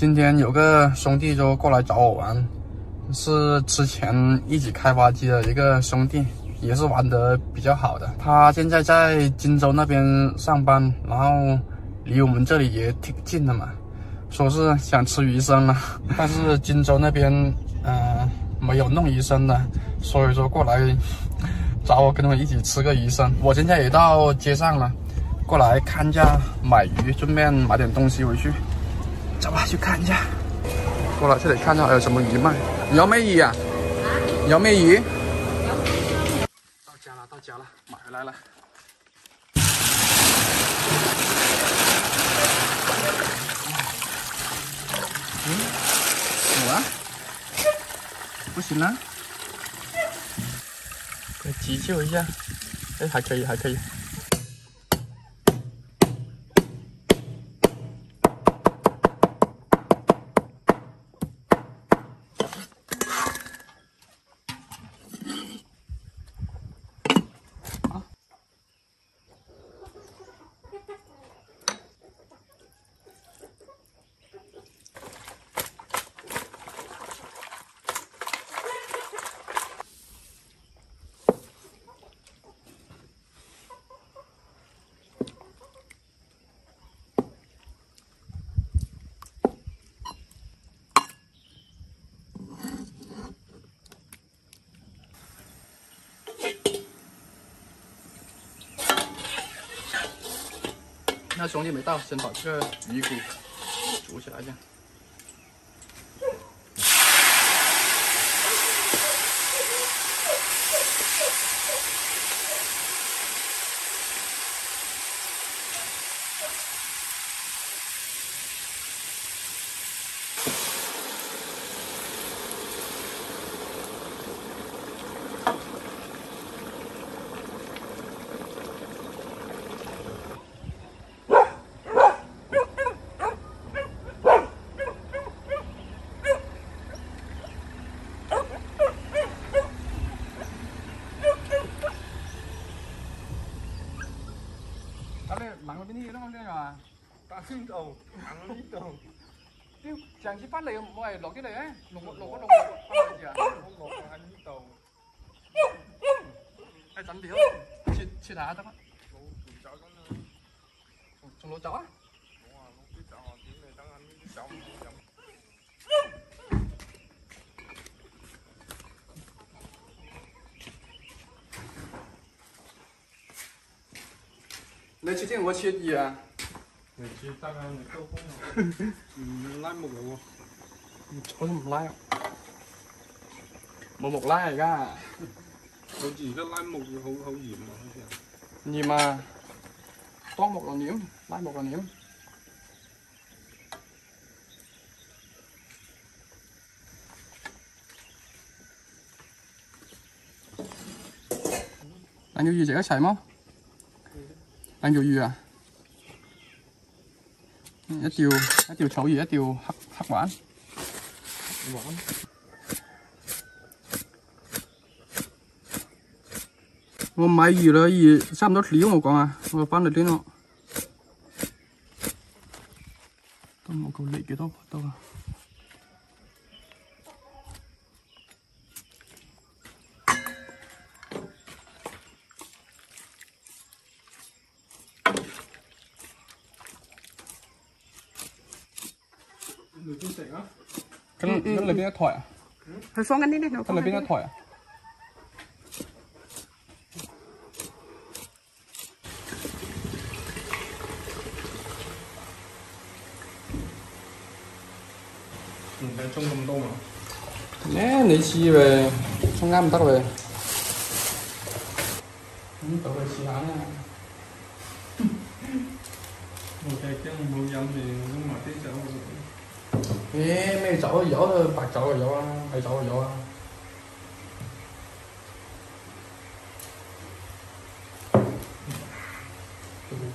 今天有个兄弟就过来找我玩，是之前一起开挖机的一个兄弟，也是玩的比较好的。他现在在荆州那边上班，然后离我们这里也挺近的嘛，说是想吃鱼生了，但是荆州那边嗯、没有弄鱼生的，所以说过来找我跟他们一起吃个鱼生。我现在也到街上了，过来看一下买鱼，顺便买点东西回去。走吧，去看一下。过来这里看一下还有什么鱼卖。你要咩鱼啊？你要咩鱼？到家了，到家了，买回来了。嗯，有啊，不行了，快急救一下。哎，还可以，还可以。那兄弟没到，先把这个鱼骨煮起来，先。Xin đầu, ăn đi đầu. Tiêu chẳng chỉ phát lại mọi lọ cái này ấy, lột lột lột có lột phát lại gì à? Không một là ăn đi đầu. Hay tấn điếu, chia chia đá đó. Lũ chó á. Lấy chia tiền của chia gì à? Người chỉ đang không à. Ừ, lát một rồi. Một không? Một một. Tôi chỉ có một không không gì mà không mà to một là nhiễm, like một là nhiễm. Anh yêu gì sẽ có xài không? Anh vô gì à? Một tiêu, một tiêu chấu gì, một tiêu hắc hắc quả. Quả. Mà máy gì đó gì, sao nó liếu một con à? Mà bán được đến nó. Tôi một câu lệ kia đó, tôi à. Người chia sẻ á. Cái cái là cái thoại à? Thôi xuống anh đi đi nó Cái là cái thoại à? Trong hầm đông à. Nè, lấy chi về, không ngắm tắc về. Ừ, tao về chi hả. Một cái cái một dăm thì nhưng mà cái cháu Ê, mấy cháu giỏ thôi, bạc cháu là giỏ, hai cháu là giỏ.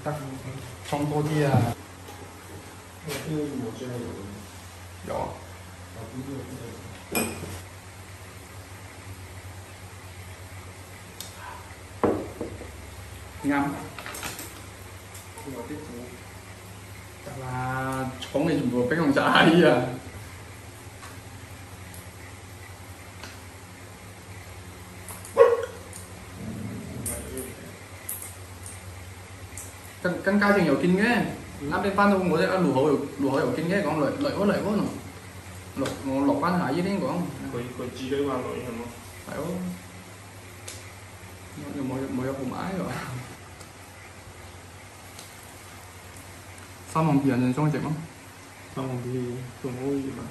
Tắc trong tô chi à? một cái này Giỏ. Ngắm. nhưng 와, 정리 좀 뭐, 백영자 à căn căn cao trình nhiều kinh ghê làm bên phan tôi cũng à, có thể ăn đủ hậu đủ hối kinh ghê còn lợi lợi quá lợi quá nó lọc lọc quan hải với đấy còn có có chi đấy mà lợi hả mà phải không? 3만원 비안 되는 정해제가 3만원 비 그럼 오이지마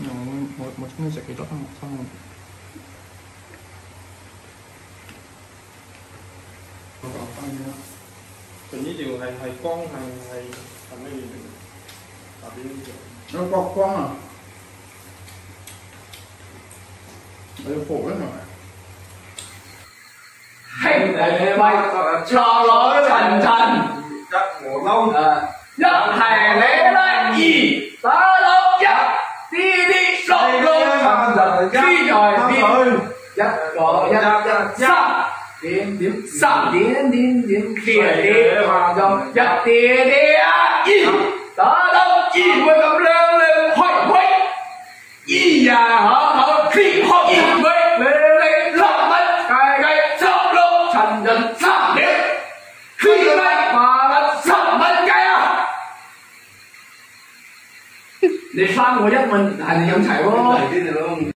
어, 뭐, 뭐 정해제 기다 3만원 비 còn những điều này hay con hay hay làm cái gì nữa làm cái gì nó có con à bây giờ khổ lắm rồi hành mày cho nó trần trần cổ nhất hải lễ lại nhì ta long nhất. Đi đi long long khi rồi đi. nhất cổ nhất sam tiến tiến sam tiến tiến tiến kia đi. vào trong. Dạ, nhất đi đi. Nhì ta long nhì với cầm lên lên hoành hoành 你三個一蚊，係你飲齊喎。